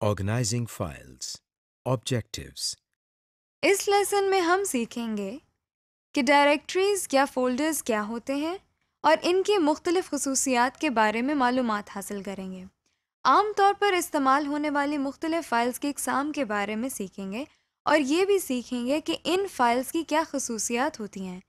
Organizing files. Objectives. इस lesson में हम सीखेंगे कि डायरेक्टरीज या फोल्डर्स क्या होते हैं और इनकी मुख्तलिफ़ खसूसियात के बारे में मालूम हासिल करेंगे आम तौर पर इस्तेमाल होने वाली मुख्तलिफ़ फ़ाइल्स की इकसाम के बारे में सीखेंगे और ये भी सीखेंगे कि इन फ़ाइल्स की क्या खसूसियात होती हैं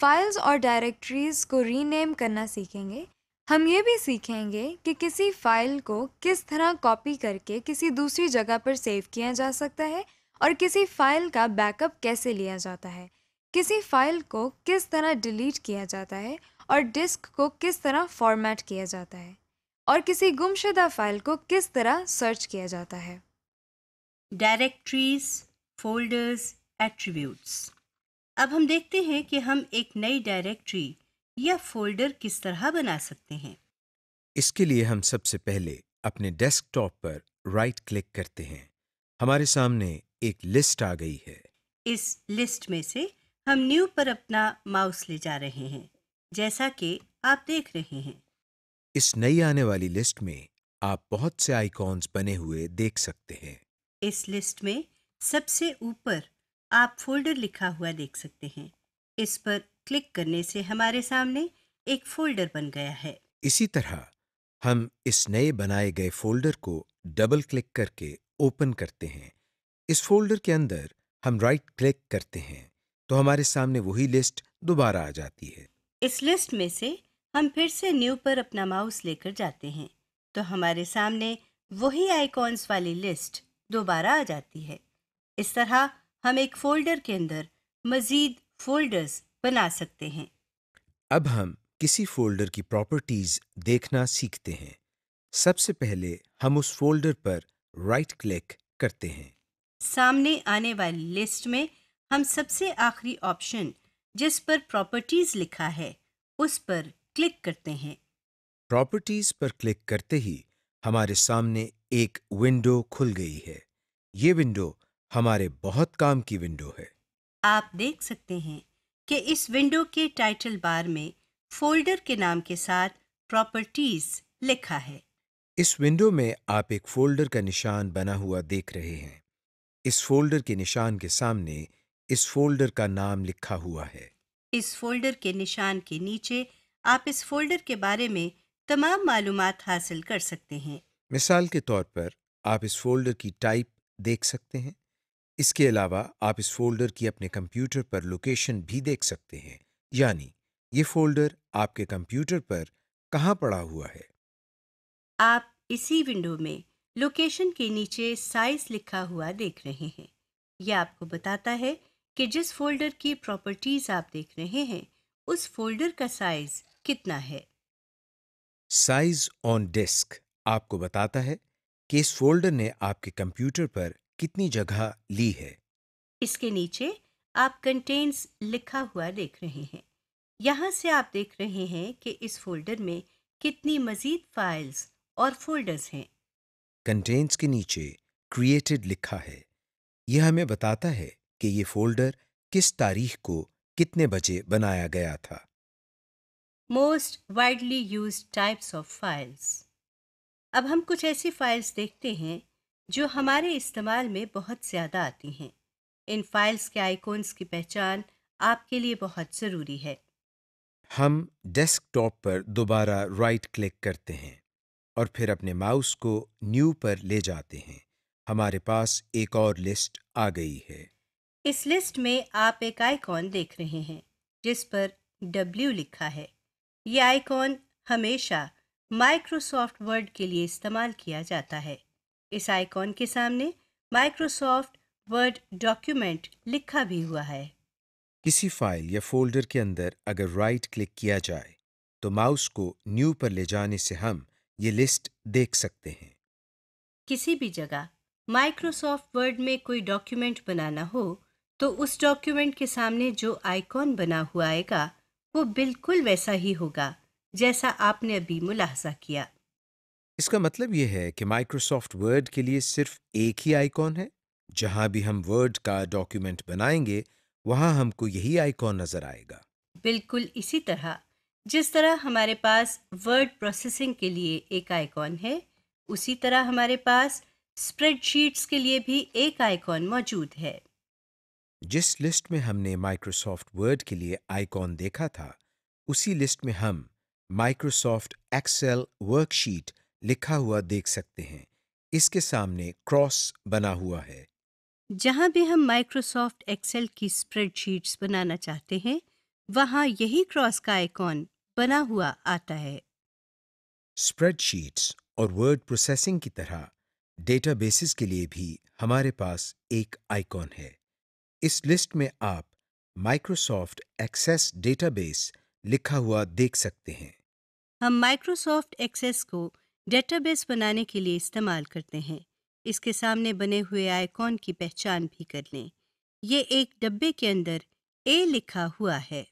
फ़ाइल्स और डायरेक्टरीज को रीनेम करना सीखेंगे हम ये भी सीखेंगे कि किसी फ़ाइल को किस तरह कॉपी करके किसी दूसरी जगह पर सेव किया जा सकता है और किसी फ़ाइल का बैकअप कैसे लिया जाता है। किसी फ़ाइल को किस तरह डिलीट किया जाता है और डिस्क को किस तरह फॉर्मेट किया जाता है और किसी गुमशुदा फ़ाइल को किस तरह सर्च किया जाता है। डायरेक्टरीज फोल्डर्स एट्रीब्यूट्स अब हम देखते हैं कि हम एक नई डायरेक्टरी या फोल्डर किस तरह बना सकते हैं? इसके लिए हम सबसे पहले अपने डेस्कटॉप पर राइट क्लिक करते हैं। हमारे सामने एक लिस्ट आ गई है। इस लिस्ट में से हम न्यू पर अपना माउस ले जा रहे हैं जैसा कि आप देख रहे हैं। इस नई आने वाली लिस्ट में आप बहुत से आइकॉन्स बने हुए देख सकते हैं। इस लिस्ट में सबसे ऊपर आप फोल्डर लिखा हुआ देख सकते हैं। इस पर क्लिक करने से हमारे सामने एक फोल्डर बन गया है। इसी तरह हम इस नए बनाए गए फोल्डर को डबल क्लिक करके ओपन करते हैं। इस फोल्डर के अंदर हम राइट क्लिक करते हैं तो हमारे सामने वही लिस्ट दोबारा आ जाती है। इस लिस्ट में से हम फिर से न्यू पर अपना माउस लेकर जाते हैं तो हमारे सामने वही आइकॉन्स वाली लिस्ट दोबारा आ जाती है। इस तरह हम एक फोल्डर के अंदर मजीद फोल्डर्स बना सकते हैं। अब हम किसी फोल्डर की प्रॉपर्टीज़ देखना सीखते हैं। सबसे पहले हम उस फोल्डर पर राइट क्लिक करते हैं। सामने आने वाली लिस्ट में हम सबसे आखिरी ऑप्शन जिस पर प्रॉपर्टीज़ लिखा है उस पर क्लिक करते हैं। प्रॉपर्टीज़ पर क्लिक करते ही हमारे सामने एक विंडो खुल गई है। ये विंडो हमारे बहुत काम की विंडो है। आप देख सकते हैं कि इस विंडो के टाइटल बार में फोल्डर के नाम के साथ प्रॉपर्टीज़ लिखा है। इस विंडो में आप एक फोल्डर का निशान बना हुआ देख रहे हैं। इस फोल्डर के निशान के सामने इस फोल्डर का नाम लिखा हुआ है। इस फोल्डर के निशान के नीचे आप इस फोल्डर के बारे में तमाम मालूम हासिल कर सकते हैं। मिसाल के तौर पर आप इस फोल्डर की टाइप देख सकते हैं। इसके अलावा आप इस फोल्डर की अपने कंप्यूटर पर लोकेशन भी देख सकते हैं। यानी ये फोल्डर आपके कंप्यूटर पर कहाँ पड़ा हुआ है? आप इसी विंडो में लोकेशन के नीचे साइज़ लिखा हुआ देख रहे हैं। यह आपको बताता है कि जिस फोल्डर की प्रॉपर्टीज़ आप देख रहे हैं उस फोल्डर का साइज़ कितना है। साइज़ ऑन डिस्क आपको बताता है कि इस फोल्डर ने आपके कंप्यूटर पर कितनी जगह ली है? इसके नीचे आप कंटेंट्स लिखा हुआ देख रहे हैं। यहाँ से आप देख रहे हैं कि इस फोल्डर में कितनी मजीद फाइल्स और फोल्डर्स हैं। कंटेंट्स के नीचे क्रिएटेड लिखा है। यह हमें बताता है कि ये फोल्डर किस तारीख को कितने बजे बनाया गया था। Most widely use types of files अब हम कुछ ऐसी फाइल्स देखते हैं जो हमारे इस्तेमाल में बहुत ज़्यादा आती हैं। इन फाइल्स के आइकॉन्स की पहचान आपके लिए बहुत ज़रूरी है। हम डेस्कटॉप पर दोबारा राइट क्लिक करते हैं और फिर अपने माउस को न्यू पर ले जाते हैं। हमारे पास एक और लिस्ट आ गई है। इस लिस्ट में आप एक आइकॉन देख रहे हैं जिस पर W लिखा है। ये आइकॉन हमेशा माइक्रोसॉफ्ट वर्ड के लिए इस्तेमाल किया जाता है। इस आइकॉन के सामने माइक्रोसॉफ्ट वर्ड डॉक्यूमेंट लिखा भी हुआ है। किसी फ़ाइल या फोल्डर के अंदर अगर राइट क्लिक किया जाए तो माउस को न्यू पर ले जाने से हम ये लिस्ट देख सकते हैं। किसी भी जगह माइक्रोसॉफ्ट वर्ड में कोई डॉक्यूमेंट बनाना हो तो उस डॉक्यूमेंट के सामने जो आइकॉन बना हुआ आएगा वो बिल्कुल वैसा ही होगा जैसा आपने अभी मुलाहजा किया। इसका मतलब यह है कि माइक्रोसॉफ्ट वर्ड के लिए सिर्फ़ एक ही आइकॉन है। जहाँ भी हम वर्ड का डॉक्यूमेंट बनाएँगे वहाँ हमको यही आइकॉन नज़र आएगा। बिल्कुल इसी तरह जिस तरह हमारे पास वर्ड प्रोसेसिंग के लिए एक आइकॉन है उसी तरह हमारे पास स्प्रेडशीट्स के लिए भी एक आइकॉन मौजूद है। जिस लिस्ट में हमने माइक्रोसॉफ्ट वर्ड के लिए आइकॉन देखा था उसी लिस्ट में हम माइक्रोसॉफ्ट एक्सेल वर्कशीट लिखा हुआ देख सकते हैं। इसके सामने क्रॉस बना हुआ है। जहाँ भी हम माइक्रोसॉफ्ट एक्सेल की स्प्रेडशीट्स बनाना चाहते हैं वहाँ यही क्रॉस का आइकॉन बना हुआ आता है। स्प्रेडशीट्स और वर्ड प्रोसेसिंग की तरह डेटाबेसेस के लिए भी हमारे पास एक आइकॉन है। इस लिस्ट में आप माइक्रोसॉफ्ट एक्सेस डेटाबेस लिखा हुआ देख सकते हैं। हम माइक्रोसॉफ्ट एक्सेस को डेटाबेस बनाने के लिए इस्तेमाल करते हैं। इसके सामने बने हुए आइकॉन की पहचान भी कर लें। ये एक डब्बे के अंदर ए लिखा हुआ है।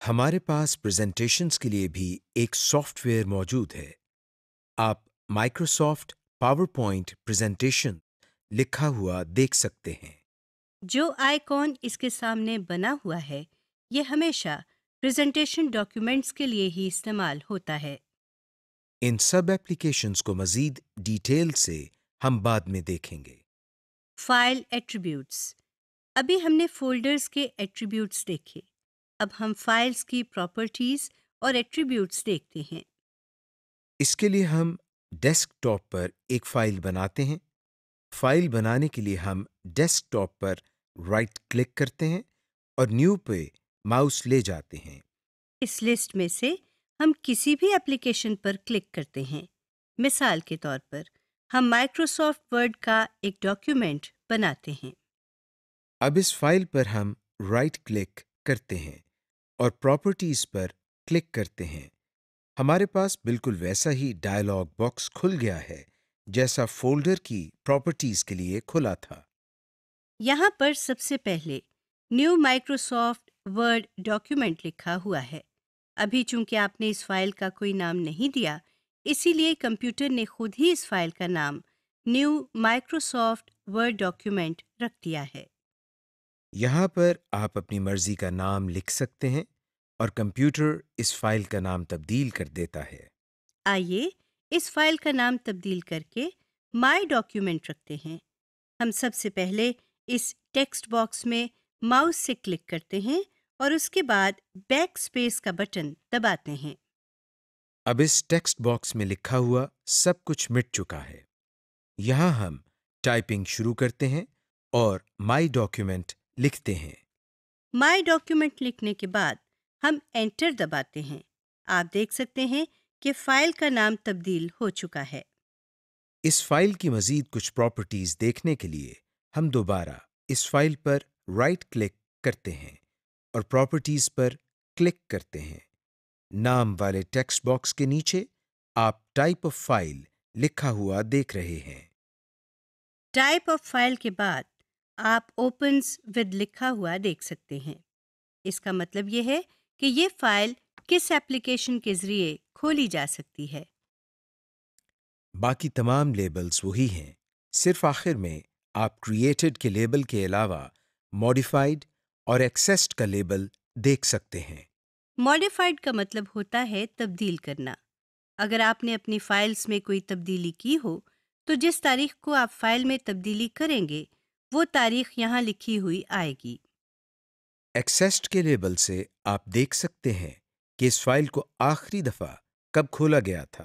हमारे पास प्रेजेंटेशंस के लिए भी एक सॉफ्टवेयर मौजूद है। आप माइक्रोसॉफ्ट पावर पॉइंट प्रेजेंटेशन लिखा हुआ देख सकते हैं। जो आइकॉन इसके सामने बना हुआ है ये हमेशा प्रेजेंटेशन डॉक्यूमेंट्स के लिए ही इस्तेमाल होता है। इन सब एप्लीकेशंस को मजीद डिटेल से हम बाद में देखेंगे। फ़ाइल एट्रीब्यूट्स अभी हमने फोल्डर्स के एट्रीब्यूट्स देखे। अब हम फाइल्स की प्रॉपर्टीज़ और एट्रीब्यूट्स देखते हैं। इसके लिए हम डेस्कटॉप पर एक फ़ाइल बनाते हैं। फ़ाइल बनाने के लिए हम डेस्कटॉप पर राइट क्लिक करते हैं और न्यू पे माउस ले जाते हैं। इस लिस्ट में से हम किसी भी एप्लीकेशन पर क्लिक करते हैं। मिसाल के तौर पर हम माइक्रोसॉफ्ट वर्ड का एक डॉक्यूमेंट बनाते हैं। अब इस फ़ाइल पर हम राइट क्लिक करते हैं और प्रॉपर्टीज़ पर क्लिक करते हैं। हमारे पास बिल्कुल वैसा ही डायलॉग बॉक्स खुल गया है जैसा फोल्डर की प्रॉपर्टीज़ के लिए खुला था। यहाँ पर सबसे पहले न्यू माइक्रोसॉफ्ट वर्ड डॉक्यूमेंट लिखा हुआ है। अभी चूँकि आपने इस फ़ाइल का कोई नाम नहीं दिया इसीलिए कंप्यूटर ने खुद ही इस फ़ाइल का नाम न्यू माइक्रोसॉफ्ट वर्ड डॉक्यूमेंट रख दिया है। यहाँ पर आप अपनी मर्ज़ी का नाम लिख सकते हैं और कंप्यूटर इस फ़ाइल का नाम तब्दील कर देता है। आइए इस फ़ाइल का नाम तब्दील करके माय डॉक्यूमेंट रखते हैं। हम सबसे पहले इस टेक्स्ट बॉक्स में माउस से क्लिक करते हैं और उसके बाद बैक स्पेस का बटन दबाते हैं। अब इस टेक्स्ट बॉक्स में लिखा हुआ सब कुछ मिट चुका है। यहाँ हम टाइपिंग शुरू करते हैं और माई डॉक्यूमेंट लिखते हैं। माई डॉक्यूमेंट लिखने के बाद हम एंटर दबाते हैं। आप देख सकते हैं कि फ़ाइल का नाम तब्दील हो चुका है। इस फ़ाइल की मजीद कुछ प्रॉपर्टीज़ देखने के लिए हम दोबारा इस फ़ाइल पर राइट क्लिक करते हैं। और प्रॉपर्टीज़ पर क्लिक करते हैं। नाम वाले टेक्स्ट बॉक्स के नीचे आप टाइप ऑफ़ फ़ाइल लिखा हुआ देख रहे हैं। टाइप ऑफ़ फ़ाइल के बाद आप ओपन्स विद लिखा हुआ देख सकते हैं। इसका मतलब यह है कि ये फ़ाइल किस एप्लीकेशन के ज़रिए खोली जा सकती है। बाकी तमाम लेबल्स वही हैं। सिर्फ़ आखिर में आप क्रिएटेड के लेबल के अलावा मॉडिफाइड और एक्सेस्ड का लेबल देख सकते हैं। मॉडिफाइड का मतलब होता है तब्दील करना। अगर आपने अपनी फाइल्स में कोई तब्दीली की हो तो जिस तारीख को आप फ़ाइल में तब्दीली करेंगे वो तारीख यहाँ लिखी हुई आएगी। एक्सेस्ड के लेबल से आप देख सकते हैं कि इस फ़ाइल को आखिरी दफ़ा कब खोला गया था।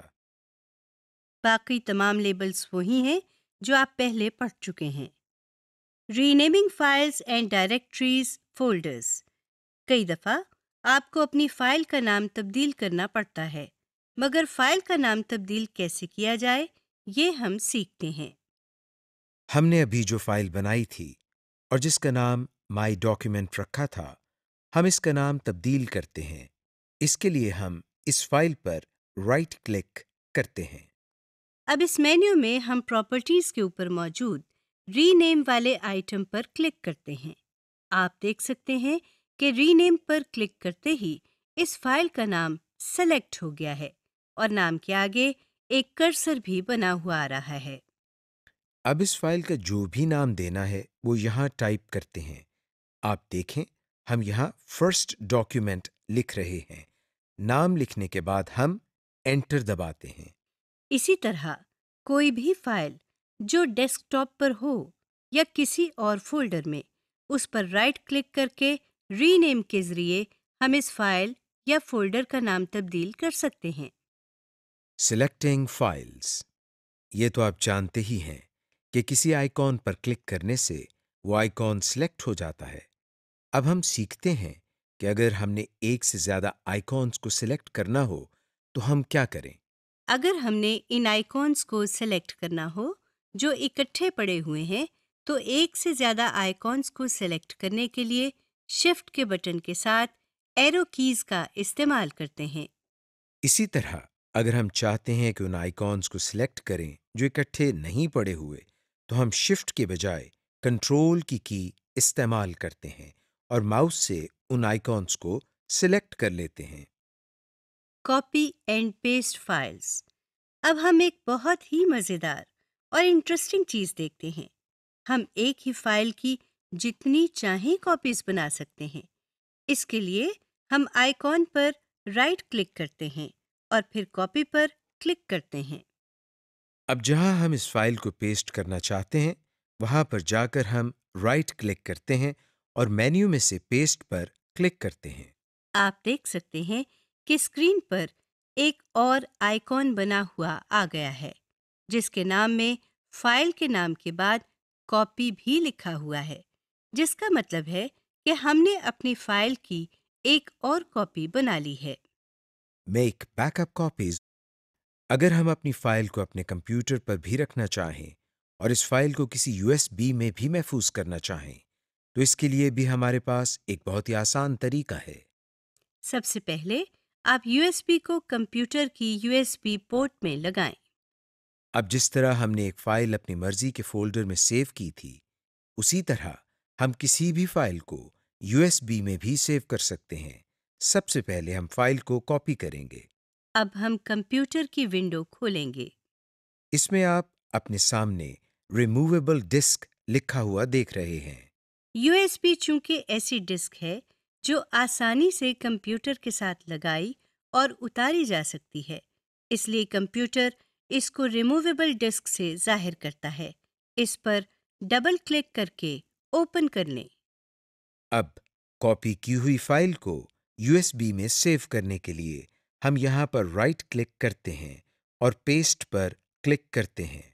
बाकी तमाम लेबल्स वही हैं जो आप पहले पढ़ चुके हैं। Renaming files and directories folders कई दफ़ा आपको अपनी फ़ाइल का नाम तब्दील करना पड़ता है मगर फ़ाइल का नाम तब्दील कैसे किया जाए ये हम सीखते हैं। हमने अभी जो फ़ाइल बनाई थी और जिसका नाम माई डॉक्यूमेंट रखा था हम इसका नाम तब्दील करते हैं। इसके लिए हम इस फ़ाइल पर राइट क्लिक करते हैं। अब इस मेन्यू में हम प्रॉपर्टीज़ के ऊपर मौजूद रीनेम वाले आइटम पर क्लिक करते हैं। आप देख सकते हैं कि रीनेम पर क्लिक करते ही इस फ़ाइल का नाम सेलेक्ट हो गया है और नाम के आगे एक कर्सर भी बना हुआ आ रहा है। अब इस फ़ाइल का जो भी नाम देना है वो यहाँ टाइप करते हैं। आप देखें हम यहाँ फ़र्स्ट डॉक्यूमेंट लिख रहे हैं। नाम लिखने के बाद हम एंटर दबाते हैं। इसी तरह कोई भी फ़ाइल जो डेस्कटॉप पर हो या किसी और फोल्डर में उस पर राइट क्लिक करके रीनेम के ज़रिए हम इस फ़ाइल या फोल्डर का नाम तब्दील कर सकते हैं। Selecting files. ये तो आप जानते ही हैं कि किसी आइकॉन पर क्लिक करने से वो आइकॉन सिलेक्ट हो जाता है। अब हम सीखते हैं कि अगर हमने एक से ज़्यादा आइकॉन्स को सिलेक्ट करना हो तो हम क्या करें? अगर हमने इन आइकॉन्स को सेलेक्ट करना हो जो इकट्ठे पड़े हुए हैं तो एक से ज़्यादा आइकॉन्स को सेलेक्ट करने के लिए शिफ्ट के बटन के साथ एरो कीज का इस्तेमाल करते हैं। इसी तरह अगर हम चाहते हैं कि उन आइकॉन्स को सिलेक्ट करें जो इकट्ठे नहीं पड़े हुए तो हम शिफ्ट के बजाय कंट्रोल की की इस्तेमाल करते हैं और माउस से उन आइकॉन्स को सिलेक्ट कर लेते हैं। कॉपी एंड पेस्ट फाइल्स अब हम एक बहुत ही मज़ेदार और इंटरेस्टिंग चीज़ देखते हैं। हम एक ही फ़ाइल की जितनी चाहें कॉपीज बना सकते हैं। इसके लिए हम आइकॉन पर राइट क्लिक करते हैं और फिर कॉपी पर क्लिक करते हैं। अब जहाँ हम इस फ़ाइल को पेस्ट करना चाहते हैं वहाँ पर जाकर हम राइट क्लिक करते हैं और मेन्यू में से पेस्ट पर क्लिक करते हैं। आप देख सकते हैं कि स्क्रीन पर एक और आइकॉन बना हुआ आ गया है। जिसके नाम में फ़ाइल के नाम के बाद कॉपी भी लिखा हुआ है जिसका मतलब है कि हमने अपनी फ़ाइल की एक और कॉपी बना ली है। मेक बैकअप कॉपीज अगर हम अपनी फ़ाइल को अपने कंप्यूटर पर भी रखना चाहें और इस फ़ाइल को किसी यूएसबी में भी महफूज करना चाहें तो इसके लिए भी हमारे पास एक बहुत ही आसान तरीका है। सबसे पहले आप यूएसबी को कंप्यूटर की यूएसबी पोर्ट में लगाएँ। अब जिस तरह हमने एक फ़ाइल अपनी मर्ज़ी के फोल्डर में सेव की थी उसी तरह हम किसी भी फ़ाइल को यूएसबी में भी सेव कर सकते हैं। सबसे पहले हम फ़ाइल को कॉपी करेंगे। अब हम कंप्यूटर की विंडो खोलेंगे। इसमें आप अपने सामने रिमूवेबल डिस्क लिखा हुआ देख रहे हैं। यूएसबी चूँकि ऐसी डिस्क है जो आसानी से कंप्यूटर के साथ लगाई और उतारी जा सकती है इसलिए कंप्यूटर इसको रिमूवेबल डिस्क से ज़ाहिर करता है। इस पर डबल क्लिक करके ओपन कर लें। अब कॉपी की हुई फ़ाइल को यूएसबी में सेव करने के लिए हम यहाँ पर राइट क्लिक करते हैं और पेस्ट पर क्लिक करते हैं।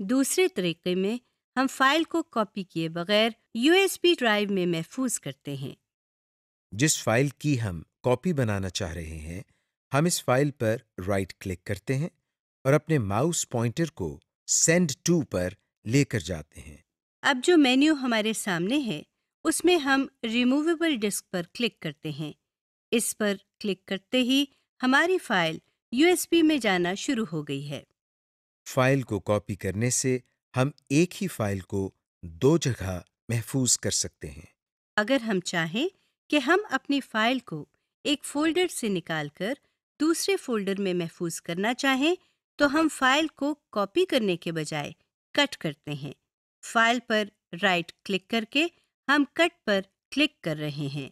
दूसरे तरीके में हम फ़ाइल को कॉपी किए बगैर यूएसबी ड्राइव में महफूज करते हैं। जिस फ़ाइल की हम कॉपी बनाना चाह रहे हैं हम इस फ़ाइल पर राइट क्लिक करते हैं। और अपने माउस पॉइंटर को सेंड टू पर लेकर जाते हैं। अब जो मेन्यू हमारे सामने है उसमें हम रिमूवेबल डिस्क पर क्लिक करते हैं। इस पर क्लिक करते ही हमारी फ़ाइल यूएसबी में जाना शुरू हो गई है। फ़ाइल को कॉपी करने से हम एक ही फ़ाइल को दो जगह महफूज कर सकते हैं। अगर हम चाहें कि हम अपनी फ़ाइल को एक फोल्डर से निकालकर दूसरे फोल्डर में महफूज करना चाहें तो हम फ़ाइल को कॉपी करने के बजाय कट करते हैं। फ़ाइल पर राइट क्लिक करके हम कट पर क्लिक कर रहे हैं।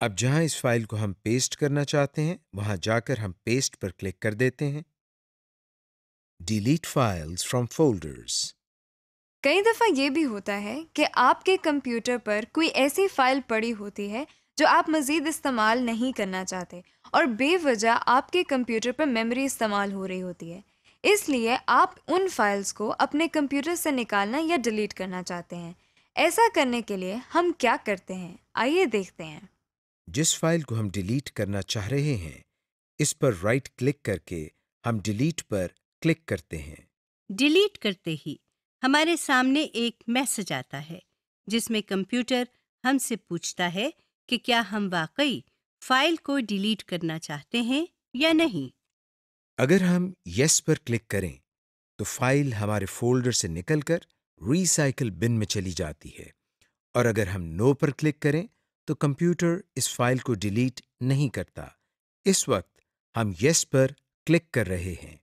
अब जहाँ इस फ़ाइल को हम पेस्ट करना चाहते हैं वहाँ जाकर हम पेस्ट पर क्लिक कर देते हैं। डिलीट फाइल्स फ्रॉम फोल्डर्स कई दफ़ा ये भी होता है कि आपके कंप्यूटर पर कोई ऐसी फ़ाइल पड़ी होती है जो आप मज़ीद इस्तेमाल नहीं करना चाहते और बेवजह आपके कंप्यूटर पर मेमोरी इस्तेमाल हो रही होती है। इसलिए आप उन फाइल्स को अपने कंप्यूटर से निकालना या डिलीट करना चाहते हैं। ऐसा करने के लिए हम क्या करते हैं? आइए देखते हैं। जिस फ़ाइल को हम डिलीट करना चाह रहे हैं इस पर राइट क्लिक करके हम डिलीट पर क्लिक करते हैं। डिलीट करते ही हमारे सामने एक मैसेज आता है जिसमें कंप्यूटर हमसे पूछता है कि क्या हम वाकई फ़ाइल को डिलीट करना चाहते हैं या नहीं। अगर हम यस पर क्लिक करें तो फ़ाइल हमारे फोल्डर से निकलकर रिसाइकल बिन में चली जाती है। और अगर हम नो पर क्लिक करें तो कंप्यूटर इस फ़ाइल को डिलीट नहीं करता। इस वक्त हम यस पर क्लिक कर रहे हैं।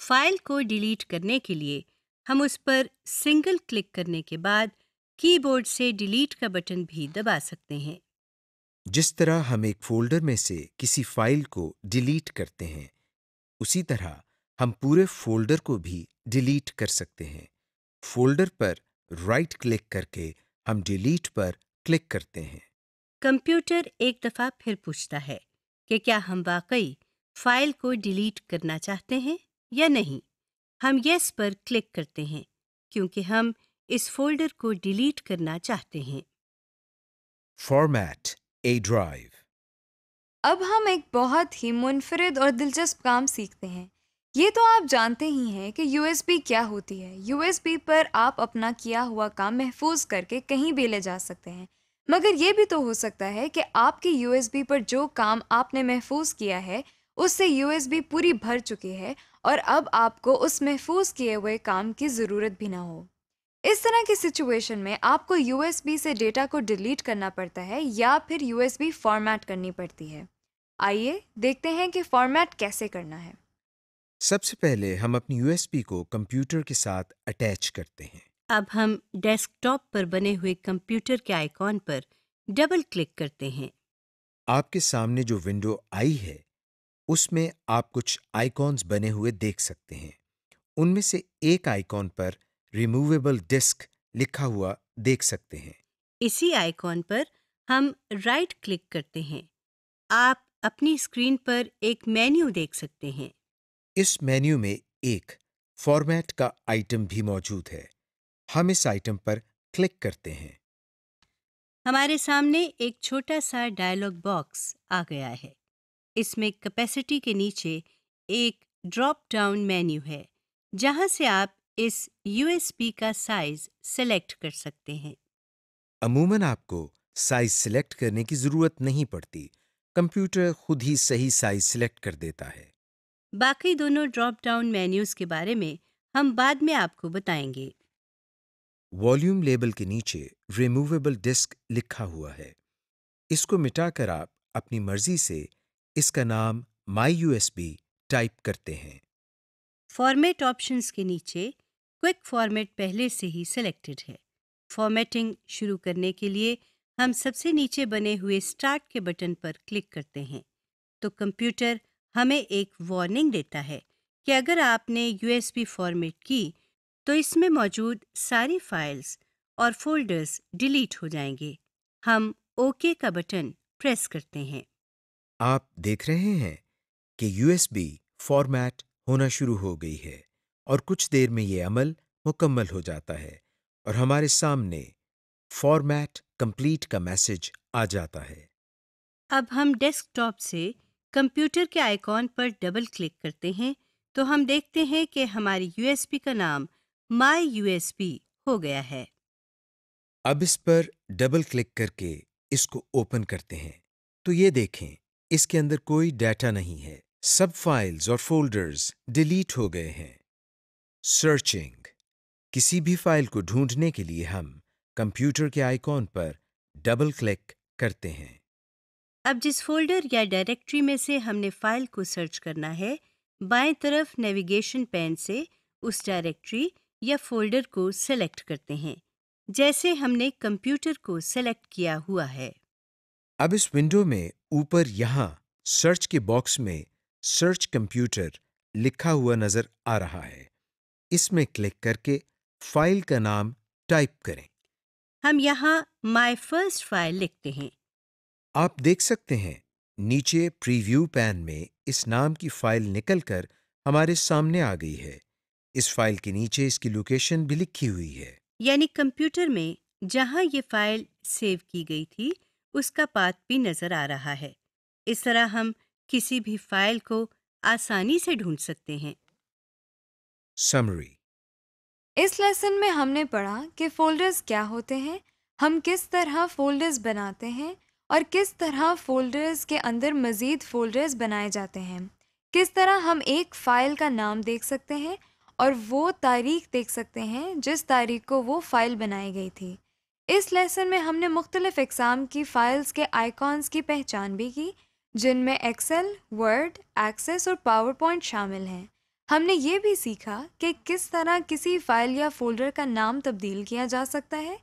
फ़ाइल को डिलीट करने के लिए हम उस पर सिंगल क्लिक करने के बाद कीबोर्ड से डिलीट का बटन भी दबा सकते हैं। जिस तरह हम एक फोल्डर में से किसी फ़ाइल को डिलीट करते हैं उसी तरह हम पूरे फोल्डर को भी डिलीट कर सकते हैं। फोल्डर पर राइट क्लिक करके हम डिलीट पर क्लिक करते हैं। कंप्यूटर एक दफ़ा फिर पूछता है कि क्या हम वाकई फ़ाइल को डिलीट करना चाहते हैं या नहीं? हम यस पर क्लिक करते हैं क्योंकि हम इस फोल्डर को डिलीट करना चाहते हैं। फॉर्मेट ए ड्राइव अब हम एक बहुत ही मुनफरद और दिलचस्प काम सीखते हैं। ये तो आप जानते ही हैं कि यूएसबी क्या होती है। यूएसबी पर आप अपना किया हुआ काम महफूज करके कहीं भी ले जा सकते हैं। मगर ये भी तो हो सकता है कि आपकी यूएसबी पर जो काम आपने महफूज किया है, उससे यूएसबी पूरी भर चुकी है और अब आपको उस महफूज किए हुए काम की ज़रूरत भी ना हो। इस तरह की सिचुएशन में आपको यूएसबी से डेटा को डिलीट करना पड़ता है या फिर यूएसबी फॉर्मेट करनी पड़ती है। आइए देखते हैं कि फॉर्मेट कैसे करना है। सबसे पहले हम अपनी यूएसबी को कंप्यूटर के साथ अटैच करते हैं। अब हम डेस्कटॉप पर बने हुए कंप्यूटर के आइकॉन पर डबल क्लिक करते हैं। आपके सामने जो विंडो आई है उसमें आप कुछ आइकॉन्स बने हुए देख सकते हैं। उनमें से एक आइकॉन पर रिमूवेबल डिस्क लिखा हुआ देख सकते हैं। इसी आइकॉन पर हम राइट क्लिक करते हैं। आप अपनी स्क्रीन पर एक मेन्यू देख सकते हैं। इस मेन्यू में एक फॉर्मेट का आइटम भी मौजूद है। हम इस आइटम पर क्लिक करते हैं। हमारे सामने एक छोटा सा डायलॉग बॉक्स आ गया है। इसमें कैपेसिटी के नीचे एक ड्रॉप डाउन मेन्यू है जहाँ से आप इस यूएसबी का साइज़ सेलेक्ट कर सकते हैं। अमूमन आपको साइज़ सिलेक्ट करने की ज़रूरत नहीं पड़ती। कंप्यूटर खुद ही सही साइज़ सिलेक्ट कर देता है। बाकी दोनों ड्रॉप डाउन मेन्यूज के बारे में हम बाद में आपको बताएँगे। वॉल्यूम लेबल के नीचे रिमूवेबल डिस्क लिखा हुआ है। इसको मिटाकर आप अपनी मर्ज़ी से इसका नाम माई यूएसबी टाइप करते हैं। फॉर्मेट ऑप्शंस के नीचे क्विक फॉर्मेट पहले से ही सिलेक्टेड है। फॉर्मेटिंग शुरू करने के लिए हम सबसे नीचे बने हुए स्टार्ट के बटन पर क्लिक करते हैं। तो कंप्यूटर हमें एक वार्निंग देता है कि अगर आपने यूएसबी फॉर्मेट की तो इसमें मौजूद सारी फाइल्स और फोल्डर्स डिलीट हो जाएँगे। हम ओके का बटन प्रेस करते हैं। आप देख रहे हैं कि यूएसबी फॉर्मेट होना शुरू हो गई है और कुछ देर में ये अमल मुकम्मल हो जाता है और हमारे सामने फॉर्मेट कंप्लीट का मैसेज आ जाता है। अब हम डेस्कटॉप से कंप्यूटर के आइकॉन पर डबल क्लिक करते हैं तो हम देखते हैं कि हमारी यूएसबी का नाम माई यूएसबी हो गया है। अब इस पर डबल क्लिक करके इसको ओपन करते हैं। तो ये देखें इसके अंदर कोई डाटा नहीं है। सब फाइल्स और फोल्डर्स डिलीट हो गए हैं। सर्चिंग किसी भी फ़ाइल को ढूँढने के लिए हम कंप्यूटर के आइकॉन पर डबल क्लिक करते हैं। अब जिस फोल्डर या डायरेक्टरी में से हमने फ़ाइल को सर्च करना है बाएँ तरफ़ नेविगेशन पैन से उस डायरेक्टरी या फोल्डर को सेलेक्ट करते हैं जैसे हमने कंप्यूटर को सेलेक्ट किया हुआ है। अब इस विंडो में ऊपर यहाँ सर्च के बॉक्स में सर्च कंप्यूटर लिखा हुआ नज़र आ रहा है। इसमें क्लिक करके फ़ाइल का नाम टाइप करें। हम यहाँ माय फ़र्स्ट फ़ाइल लिखते हैं। आप देख सकते हैं नीचे प्रीव्यू पैन में इस नाम की फ़ाइल निकलकर हमारे सामने आ गई है। इस फ़ाइल के नीचे इसकी लोकेशन भी लिखी हुई है। यानी कंप्यूटर में जहाँ ये फ़ाइल सेव की गई थी उसका पाथ भी नज़र आ रहा है। इस तरह हम किसी भी फ़ाइल को आसानी से ढूंढ सकते हैं। समरी इस लेसन में हमने पढ़ा कि फ़ोल्डर्स क्या होते हैं, हम किस तरह फ़ोल्डर्स बनाते हैं और किस तरह फ़ोल्डर्स के अंदर मज़ीद फ़ोल्डर्स बनाए जाते हैं। किस तरह हम एक फ़ाइल का नाम देख सकते हैं और वो तारीख देख सकते हैं जिस तारीख को वो फ़ाइल बनाई गई थी। इस लेसन में हमने मुख्तलिफ़ एग्ज़ाम की फ़ाइल्स के आइकॉन्स की पहचान भी की, जिनमें एक्सेल वर्ड एक्सेस और पावर पॉइंट शामिल हैं। हमने ये भी सीखा कि किस तरह किसी फ़ाइल या फ़ोल्डर का नाम तब्दील किया जा सकता है।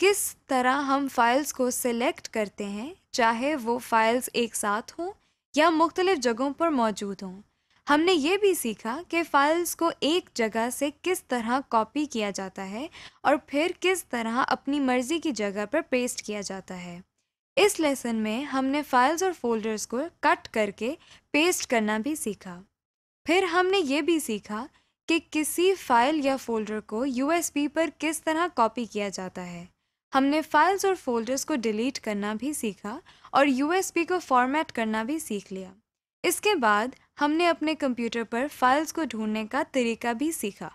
किस तरह हम फाइल्स को सिलेक्ट करते हैं, चाहे वो फाइल्स एक साथ हों या मुख्तलिफ़ जगहों पर मौजूद हों। हमने ये भी सीखा कि फाइल्स को एक जगह से किस तरह कॉपी किया जाता है और फिर किस तरह अपनी मर्ज़ी की जगह पर पेस्ट किया जाता है। इस लेसन में हमने फाइल्स और फोल्डर्स को कट करके पेस्ट करना भी सीखा। फिर हमने ये भी सीखा कि किसी फ़ाइल या फोल्डर को यूएसबी पर किस तरह कॉपी किया जाता है। हमने फाइल्स और फोल्डर्स को डिलीट करना भी सीखा और यूएसबी को फॉर्मेट करना भी सीख लिया। इसके बाद हमने अपने कंप्यूटर पर फाइल्स को ढूँढने का तरीका भी सीखा।